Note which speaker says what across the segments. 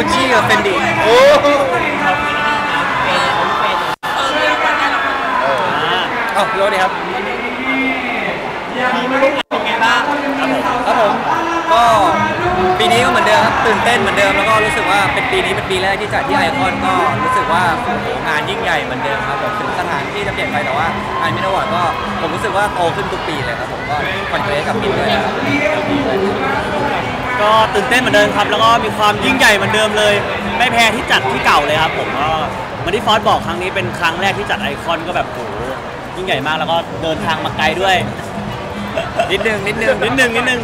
Speaker 1: กุ
Speaker 2: ชชี่กับ Fendi
Speaker 1: โอ้
Speaker 2: เอ้าพี่โรสดีครับ
Speaker 3: มีไม่รู้เป็นไงบ้าง
Speaker 2: ครับผมก็ปีนี้ก็เหมือนเดิมครับตื่นเต้นเหมือนเดิมแล้วก็รู้สึกว่าเป็นปีนี้เป็นปีแรกที่จัดที่ไอคอนก็รู้สึกว่าโอ้โหงานยิ่งใหญ่เหมือนเดิมครับผมถึงสถานที่จะเปลี่ยนไปแต่ว่างาน Mint Awards ก็ผมรู้สึกว่าโตขึ้นทุกปีเลยครับผมก็ congrats กับมิ้นท์เลยครับ
Speaker 4: ก็ตื่นเต้นเหมือนเดิมครับ แล้วก็มีความยิ่งใหญ่เหมือนเดิมเลย ไม่แพ้ที่จัดที่เก่าเลยครับผมก็เหมือนที่ฟอสบอกครั้งนี้เป็นครั้งแรกที่จัดไอคอนก็แบบโหยิ่งใหญ่มากแล้วก็เดินทางมาไกลด้วย
Speaker 2: นิดนึงนิดนึง
Speaker 4: นิดนึงนิดนึง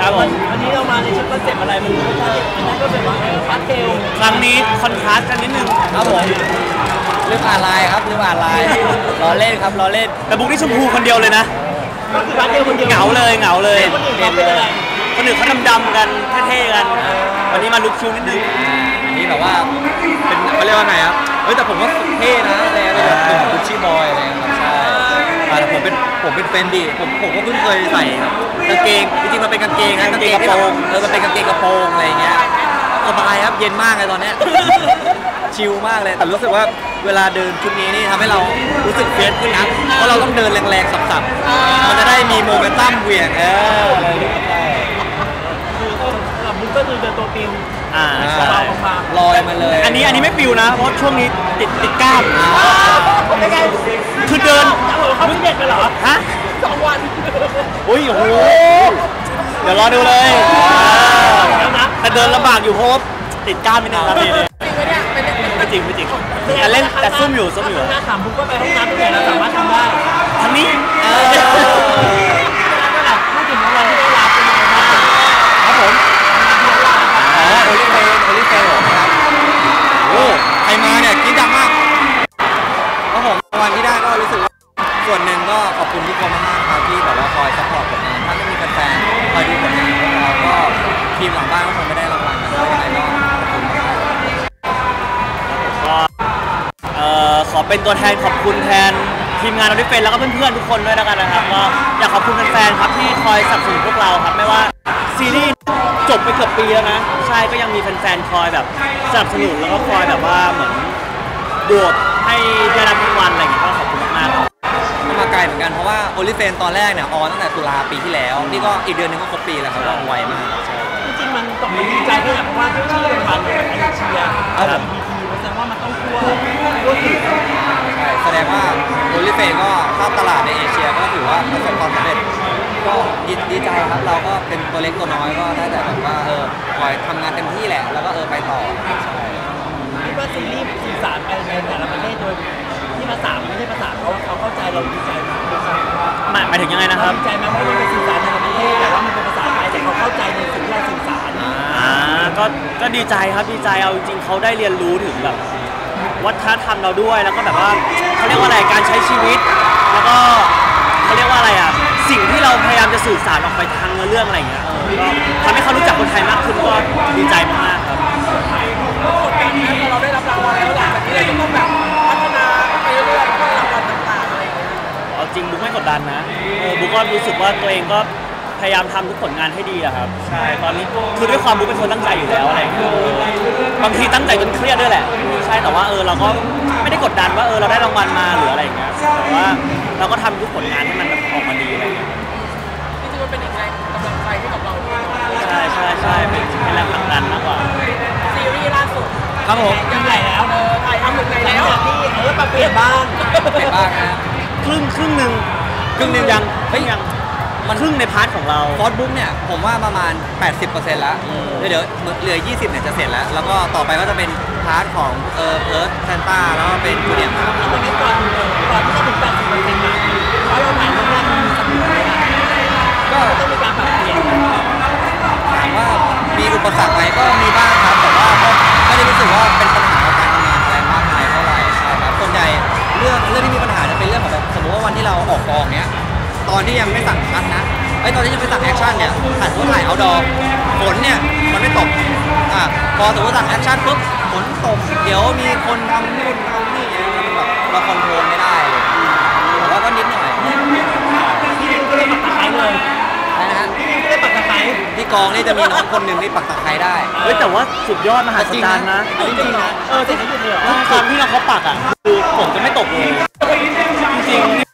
Speaker 4: ครับผม
Speaker 3: วันนี้เรามาในชุด concept อะไรมันรู้ว่าอันนั้นก็เป็นว่าเออพาสเทล
Speaker 4: ครั้งนี้ contrast กันนิดนึง
Speaker 2: ครับผมลืมอ่านไลน์ครับลืมอ่านไลน์ล้อเล่นครับล้อเล่น
Speaker 4: แต่บุ๊คนี่ชมพูคนเดียวเลยนะ
Speaker 3: ก็คือพาสเทลคนเดียว
Speaker 4: เหงาเลยเหงาเลย
Speaker 3: คนอื่นเขาเป็นอะไร
Speaker 4: คนอื่นเขาดำๆกันเท่ๆกัน วันนี้มา look cute นิดนึง
Speaker 2: อันนี้แบบว่าเป็นเขาเรียกว่าไงครับเฮ้ยแต่ผมว่าเท่นะแต่เป็นแบบหนุ่ม Gucci boy อะไรเงี้ยครับใช่อ่าแต่ผมเป็นผมเป็น Fendi ผมผมก็เพิ่งเคยใส่ครับกางเกงจริงๆมันเป็นกางเกงนะกางเกงกระโปรงเออมันเป็นกางเกงกระโปรงอะไรเงี้ยสบายครับเย็นมากเลยตอนเนี้ย chill มากเลยแต่รู้สึกว่าเวลาเดินชุดนี้นี่ทำให้เรารู้สึกเฟรชขึ้นนะเพราะเราต้องเดินแรงๆสับๆมันจะได้มีโมเมนตัมเหวี่ยงเอออะไรอย่างเงี้ยใช่
Speaker 3: คือสำหรับบุ๊ กก็คือเดินตัวปิว
Speaker 4: อ่า
Speaker 2: อ่า
Speaker 4: ใช่
Speaker 2: ลอยมาเลย
Speaker 4: อันนี้อันนี้ไม่ปิวนะเพราะช่วงนี้ติดติดกล้าม
Speaker 3: เป็นไง
Speaker 4: คือเดิน
Speaker 3: เขาไม่เด็ดไปเหรอ
Speaker 4: ฮะ
Speaker 3: สองวัน
Speaker 4: อุ้ยโอ้โหเดี๋ยวรอดูเลยแต่เดินลำบากอยู่เพราะว่าติดกล้ามไม่นานครับพี่ไม่จริงไม่จริงแต่เล่นแต่ซุ่มอยู่ซุ่มอยู่
Speaker 3: หน้าถามบุ๊คก็ไปห้องน้ำที่ไหนเราสามารถทำได้
Speaker 4: ทางนี้
Speaker 3: พูดถึงรางวัลที่ได้รับเป็น
Speaker 2: อ้ใครมาเนี่ยกรี๊ดดังมากครับผมรางวัลที่ได้ก็รู้สึกว่าส่วนหนึ่งก็ขอบคุณทุกคนมากๆครับที่แบบว่าคอย support ผลงานถ้าไม่มีแฟนๆคอยดูผลงานของเราก็ทีมหลังบ้านก็คงไม่ได้รางวัลกันยังไงก็ขอบคุณมาก
Speaker 4: ก็เอ่อขอเป็นตัวแทนขอบคุณแทนทีมงานเราที่เป็นแล้วก็เพื่อนๆทุกคนด้วยแล้วกันนะครับก็อยากขอบคุณแฟนๆครับที่คอยสนับสนุนพวกเราครับไม่ว่า ไปเกือบปีแล้วนะ ใช่ก็ยังมีแฟนๆคอยแบบสนับสนุนแล้วก็คอยแบบว่าเหมือนบวกให้ได้รับรางวัลอะไรอย่างเงี้ยก็ขอบคุณมากๆครับ
Speaker 2: ก็มาไกลเหมือนกันเพราะว่าโอลิเฟนตอนแรกเนี่ยออนตั้งแต่ตุลาปีที่แล้ว นี่ก็อีกเดือนหนึงก็ครบปีแล้วครับก็ไวมากใช่
Speaker 3: จริงๆมันตกมันดีใจด้วยนะเพราะว่าชื่อรางวัลมันเป็นเอเชีย
Speaker 2: ครับผม
Speaker 3: พีมันแสดงว่ามันต้องทั่วทั่วถึง
Speaker 2: ใช่แสดงว่าโอลิเฟนก็ถ้าตลาดในเอเชียก็ถือว่าประสบความสำเร็จ ก็ดีดีใจครับเราก็เป็นตัวเล็กตัวน้อยก็ได้แต่แบบว่าเออคอยทำงานเต็มที่แหละ แล้วก็เออไปต่อใช่
Speaker 3: คิดว่าซีรีส์สื่อสารไปในแต่ละประเทศโดยที่ภาษามันไม่ใช่ภาษาเขาเขาเข้าใจเราดีใจมากดีใจมาก
Speaker 4: หมายหมายถึงยังไงนะครับ
Speaker 3: ดีใจมากเพราะมันเป็นสื่อสารในประเทศแต่ว่ามันเป็นภาษาไทยแต่เขาเข้าใจในสิ่งที่เราสื่อสาร
Speaker 4: อ่าก็ก็ดีใจครับดีใจเอาจริงๆเขาได้เรียนรู้ถึงแบบวัฒนธรรมเราด้วยแล้วก็แบบว่าเขาเรียกว่าอะไรการใช้ชีวิต แล้วก็เขาเรียกว่าอะไรอะ สิ่งที่เราพยายามจะสื่อสารออกไปทางเนื้อเรื่องอะไรอย่างเงี้ยเออก็ทำให้เขารู้จักคนไทยมากขึ้นก็ดีใจมากๆครับ
Speaker 3: กดดันนะพอเราได้รับรางวัลแล้วหลังจากนี้เราจะต้องแบบพัฒนาไปเรื่อยๆเพื่อรางวัลต่างๆอะไรอย่างเงี้ย
Speaker 4: เอาจริงบุ๊กไม่กดดันนะเออบุ๊กก็รู้สึกว่าตัวเองก็พยายามทำทุกผลงานให้ดีอะครับใช่ตอนนี้คือด้วยความบุ๊กเป็นคนตั้งใจอยู่แล้วอะไรอย่างเงี้ยเออบางทีตั้งใจจนเครียดด้วยแหละ ใช่แต่ว่าเออเราก็ ไม่ได้กดดันว่าเออเราได้รางวัลมาหรืออะไรอย่างเงี้ยแต่ว่าเราก็ทำทุกผลงานให้มันแบบออกมาดีอะไรอย่างเงี้ย
Speaker 3: จริงๆมันเป็นอีกแรงกำลังใจให้กับเราด้วย
Speaker 4: ใช่ใช่ใช่เป็นเป็นแรงผลักดันมากกว่า
Speaker 3: ซีรีส์ล่าสุด
Speaker 2: ครับผม
Speaker 3: ยังไงแล้วเออถ่ายทำถึงไหนแล้วที่เออปรับเปลี่ยนบ้าง
Speaker 2: ไปบ้างนะ
Speaker 4: ครึ่งครึ่งหนึ่ง
Speaker 2: ครึ่งหนึ่ง
Speaker 4: ยัง
Speaker 2: เฮ้ย
Speaker 4: ยังมันครึ่งใน part ของเรา
Speaker 2: ฟอสบุ๊คเนี่ยผมว่าประมาณ 80%แล้ว
Speaker 4: อืม
Speaker 2: เดี๋ยวเดี๋ยวเหลือ 20เนี่ยจะเสร็จแล้ว แล้วก็ต่อไปก็จะเป็น part ของเออเพิร์ธแซนต้าแล้วก็เป็นจูเนียร์ครับ
Speaker 3: ตรงนี้ก่อนก่อนที่จะถึง80เปอร์เซ็นต์นะเพราะเราถ่ายเรื่องแรกมันมีสมุดเลยนะ
Speaker 2: ก็
Speaker 3: ต้องมีการปรับเปลี่ยน
Speaker 2: ถามว่ามีอุปสรรคไหมก็มีบ้างครับ แต่ว่าก็ไม่ได้รู้สึกว่าเป็นปัญหาการทำงานอะไรมากมายเท่าไหร่ใช่ครับส่วนใหญ่เรื่องเรื่องที่มีปัญหาจะเป็นเรื่องของแบบสมมติว่าวันที่เราออกกองเนี้ยตอนที่ยังไม่สั่ง cut นะไอ้ตอนที่ยังไม่สั่ง action เนี่ยถ่ายว่าถ่าย outdoor ฝนเนี่ยมันไม่ตกอะพอสมมติสั่ง action ปุ๊บฝนตก เดี๋ยวมีคนทำนู่นทำนี่แล้วมันแบบเรา control ไม่ได้เลยแต่ว่าก็นิดหน่อย
Speaker 3: ที่นี่ก็เลยปักตะไคร้เลย
Speaker 2: นะฮะ
Speaker 3: ที่นี่ก็เลยปักตะไคร้
Speaker 2: ที่กองนี่จะมีน้องคนหนึ่งที่ปักตะไคร้ได้
Speaker 4: เฮ้ยแต่ว่าสุดยอดมหาศาลนะ
Speaker 2: จริงๆนะ
Speaker 4: เออที่ตอนที่เราเขาปักอะคือผมจะไม่ตกเลยจริ
Speaker 3: ง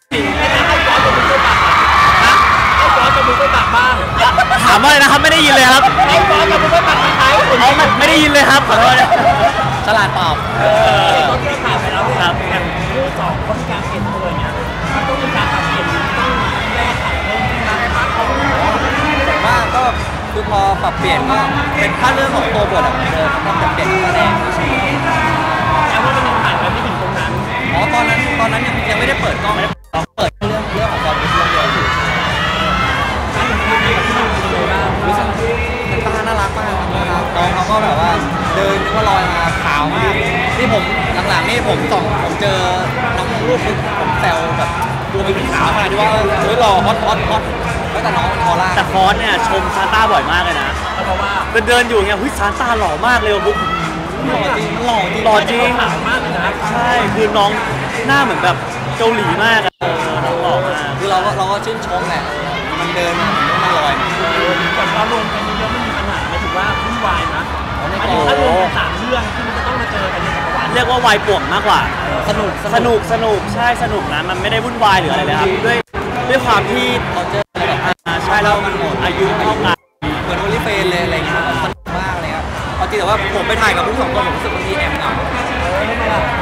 Speaker 4: ว่าอะไรนะครับ ไม่ได้ยินเลยครับ
Speaker 3: ให้ฟอสกับมึงไปตักตะไคร้
Speaker 4: อ๋อไม่ไม่ได้ยินเลยครับขอโทษนะ
Speaker 2: ฉลาดตอบ
Speaker 3: เออตอนที่เราถ่ายไปแล้วเนี่ยอย่างคู่สองเขามีการเปลี่ยนตัวอย่างเงี้ยมันต้องมีการปรับเปลี่ยนต้องแก้ไขเพิ่มขึ้นมาในพาร์ทของ
Speaker 2: แต่ว่าก็คือพอปรับเปลี่ยนก็เป็นถ้าเรื่องของตัวบทอะเหมือนเดิมต้องปรับเปลี่ยนนักแสดงาวขนาดที่ว่าเฮ้ยหล่อฮอตฮอตฮอตแล้วแต่น้องคอล่า
Speaker 4: แต่ฟอสเนี่ยชมซานต้าบ่อยมากเลยนะ
Speaker 3: เพราะว่า
Speaker 4: เดินเดินอยู่เงี้ยหุ้ยซานต้าหล่อมากเลยว่ะบุ๊ค
Speaker 2: หล่อจริงหล่อจริง
Speaker 4: หล่อจริง
Speaker 3: ผ่านมากเลยนะ
Speaker 4: ใช่คือน้องหน้าเหมือนแบบเกาหลีมากอะเออน้องหล่อมาก
Speaker 2: คือเราก็เราก็ชื่นชมแหละมันเดินมามันมาลอยมา
Speaker 3: แต่พอรวมกันเยอะๆมันมีปัญหาหมายถึงว่าวุ่นวายนะหมายถึงถ้ารวมกันสามเรื่องที่มันจะต้องมาเจอกันในจักรวาล
Speaker 4: เรียกว่าวายป่วงมากกว่า
Speaker 2: สนุก
Speaker 4: สนุกสนุกใช่สนุกนะมันไม่ได้วุ่นวายหรืออะไรเลยครับด้วยด้วยความที่
Speaker 2: เขาเจอแบบ
Speaker 4: อ่าใช่แล้ว
Speaker 2: มันหมด
Speaker 4: อายุเท่ากัน
Speaker 2: เหมือนโอลิเฟนเลยอะไรอย่างเงี้ยมันสนุกมากเลยครับเอาจริงแต่ว่าผมไปถ่ายกับผู้สองคนผมรู้สึกบางทีแอบเหงา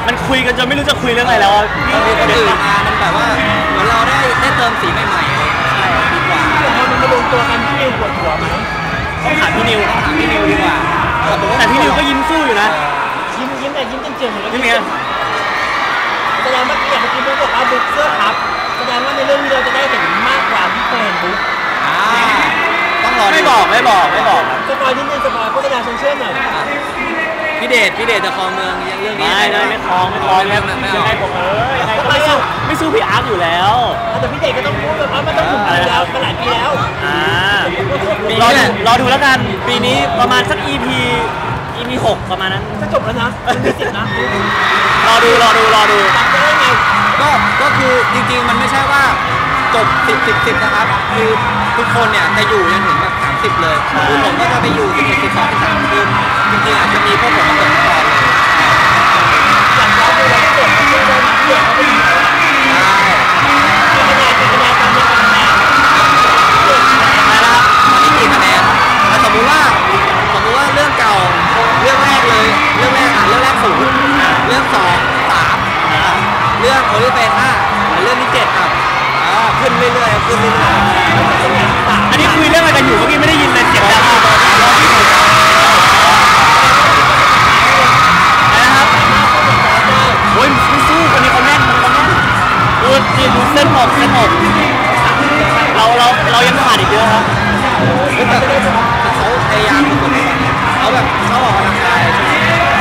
Speaker 4: มันคุยกันจนไม่รู้จะคุยเรื่องอะไรแล้วอะ
Speaker 2: บางทีคนอื่นมามันแบบว่าเหมือนเราได้ได้เติมสีใหม่ๆอะไรอย่างเงี้ยใช่ดีกว่า
Speaker 3: พอมันมารวมตัวกันที่นิวปวดหัวไหม
Speaker 4: ต้องถามพี่นิว
Speaker 2: ต้องถามพี่นิวดีกว่า
Speaker 4: แต่พี่นิวก็ยิ้มสู้อยู่นะ
Speaker 3: ยิ้มยิ้มแต่ยิ้มเจียงๆเหมือนกัน
Speaker 4: พี่เมีย
Speaker 3: แสดงว่าอย่างเมื่อกี้บุ๊กบอกว่าบุ๊กเสื้อครับ แสดงว่าในเรื่องนี้เราจะได้เห็นมากกว่าที่เคยเห็นบุ๊ก
Speaker 2: อ่าต้องรอดู
Speaker 4: ไม่บอกไม่บอกไม่บอกครับ
Speaker 3: สปอยนิดนึงสปอยโฆษณาชวนเชื่อหน่อย
Speaker 2: อะพี่เดชพี่เดชจะครองเมืองเรื่องนี้
Speaker 4: ไม่ไม่ไม่คล้องไม่คล้อง
Speaker 2: เรื่องนั้นไม่
Speaker 4: ยังไง
Speaker 2: เอา
Speaker 4: ผมเออยังไงก็ไม่สู้ไม่สู้พี่อาร์ตอยู่แล้ว
Speaker 3: แต่พี่เด็กก็ต้องพูดแบบว่ามันต้องถึงปีแล้วมันหลายปีแล้ว
Speaker 4: อ่า
Speaker 2: ปี
Speaker 4: รอ
Speaker 2: นี้แห
Speaker 4: ดู
Speaker 2: ละ
Speaker 4: รอดูแล้วกันปีนี้ประมาณสัก EP EP หกประมาณนั้น
Speaker 3: จะจบแล้วนะมันมีสิทธิ์นะ
Speaker 4: ร อดูรอดูรอดู
Speaker 3: จำได้ไง
Speaker 2: ก็ ก็คือจริงๆ มันไม่ใช่ว่าจบ10 10 10นะครับ คือทุกคนเนี่ยจะอยู่จนถึงแบบ30เลยคือผมก็จะไปอยู่11 12 13คือจริงๆอาจจะมีพวกผมมาเกิดก่อนเลย
Speaker 3: อย่างเราดูแล้วเด็กเขาเชื่
Speaker 2: อ
Speaker 4: ได้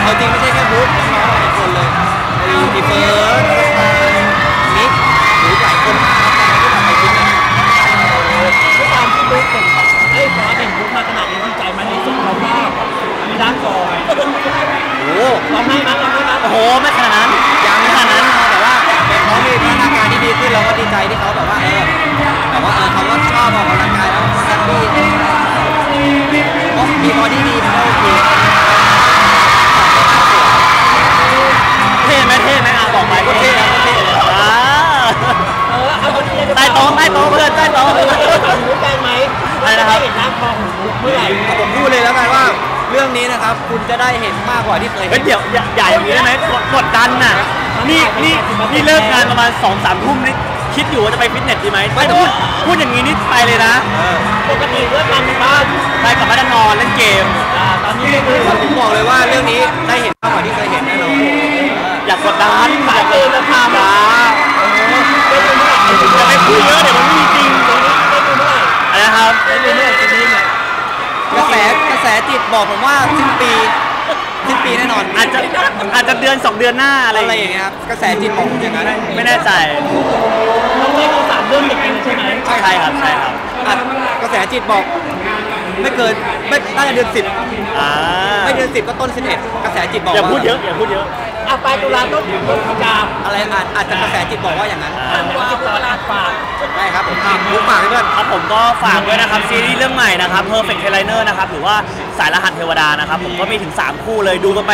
Speaker 4: เขาจริง
Speaker 2: ไม่ใช่แค่บุ๊คน้องๆหลายคนเลยมีพี่เฟิร์สมิกหรือหลายคนมากครับตอนนั้นที่ทำไปคิดเนี่ย
Speaker 3: ด้วยความที่บุ๊กเป็นไอ้ฟ้าเป็นบุ๊กมาขนาดนี้ดีใจไหมในสุดเขาก็มีด้านก่อน
Speaker 2: โอ้โห
Speaker 3: ร้องไห้มั้ยร้องไห้มั้ย
Speaker 4: โอ้โหไม่ขนาดนั้น นะ
Speaker 3: ค
Speaker 4: รับ
Speaker 3: ได้เห็นหน้าคอของบุ๊กเมื่อไหร่
Speaker 2: ผมพูดเลยแล้วกันว่าเรื่องนี้นะครับ คุณจะได้เห็นมากกว่าที่เคย
Speaker 4: เฮ้
Speaker 2: เห็
Speaker 4: ย
Speaker 2: น
Speaker 4: เดี๋ยวอย่าอย่าอย่างนี้ได้ไหมกดกดดันน่ะ นี่นี่นี่เลิกงานประมาณสองสามทุ่มนี่คิดอยู่ว่าจะไปฟิตเนสดีไหมไม่แต่พูดพูดอย่างนี้นี่ไปเลยนะ
Speaker 2: เออ
Speaker 3: ปกติเลิกงานในบ้าน
Speaker 4: ไปกลับบ้านนอนเล่นเกม
Speaker 3: อ่าตอนนี้ไม่รู้
Speaker 2: ผมบอกเลยว่าเรื่องนี้ได้เห็นมากกว่าที่เคยเห็นแน่นอน
Speaker 4: อยากกดดัน
Speaker 3: สายเกมราคา
Speaker 4: จ้า
Speaker 3: ได้ดูเมื่อไหร่ได้ดู
Speaker 4: อย่าไปคุยเยอะเดี๋ยวมันไม่มีจริง
Speaker 3: เมื่อไหร่
Speaker 4: อะไรนะครับ
Speaker 3: ได้ดูเมื่อไหร่ทีนี้เนี่ย
Speaker 2: กระแสกระแสจิตบอกผมว่าสิ้นปีสิ้นปีแน่นอน
Speaker 4: อาจจะอาจจะเดือนสองเดือนหน้าอะไร
Speaker 2: อะไรอย่างเงี้ยครับกระแสจิตบอกผมอย่างนั้น
Speaker 4: ไม่แน่ใจ
Speaker 3: เราได้ดูสามเรื่องติดกันใช่ไหม
Speaker 4: ใช่ครับใช่ครับ
Speaker 2: อะกระแสจิตบอกไม่เกินไม่น่าจะเดือนสิบ
Speaker 4: อ่า
Speaker 2: ไม่เดือนสิบก็ต้นสิบเอ็ดกระแสจิตบอก
Speaker 4: อย่า
Speaker 2: ว่า
Speaker 4: พูดเยอะอย่าพูดเยอะ
Speaker 3: ออะปลายตุลาต้นต้นพฤศจิกา
Speaker 2: อะไรอาจอาจจะกระแสจิตบอกว่าอย่างนั้น
Speaker 3: ธันวาตุลาฝาก
Speaker 2: ได้ครับผมอะมุกฝากให้เพื่อน
Speaker 4: ครับผมก็ฝากด้วยนะครับ ซีรีส์เรื่องใหม่นะครับ Perfect Trainer นะครับหรือว่าสายรหัสเทวดานะครับ ผมก็มีถึง 3 คู่เลยดูกันไป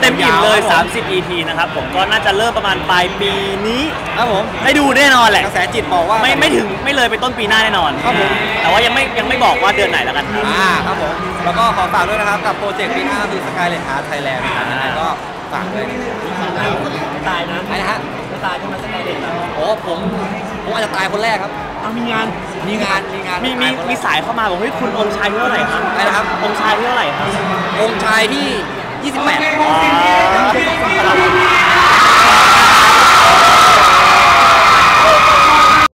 Speaker 4: เต็มอิ่มเลย30 EP นะครับ ผมก็น่าจะเริ่มประมาณปลายปีนี้
Speaker 2: ครับผม
Speaker 4: ได้ดูแน่นอนแหละ
Speaker 2: กระแสจิตบอกว่า
Speaker 4: ไม่ไม่ถึงไม่เลยไปต้นปีหน้าแน่นอน
Speaker 2: ครับผม
Speaker 4: แต่ว่ายังไม่ยังไม่บอกว่าเดือนไหนแล้วกันครับ
Speaker 2: อ่าครับผม แล้วก็ขอฝากด้วยนะครับ กับโปรเจกต์ปีหน้าคือ Scarlet Heart Thailand นะครับยังไงก็ ฝากด้วยนะครับ
Speaker 3: ตายนะ
Speaker 2: ไอ้นะฮะ
Speaker 3: จะตายใช่ไหม Scarlet นะ
Speaker 2: โอ้ผมผมอาจจะตายคนแรกครับ
Speaker 3: เอามีงาน
Speaker 2: มีงานมีงาน
Speaker 4: มีมี
Speaker 2: ตายคนแรก
Speaker 4: มีสายเข้ามาบอกเฮ้ยคุณองค์ชายที่เท่าไหร่ครับ
Speaker 2: อะไรนะครับ
Speaker 4: องค์ชายที่เท่าไหร่ครับ
Speaker 2: องค์ชายที่ 28
Speaker 4: อ่า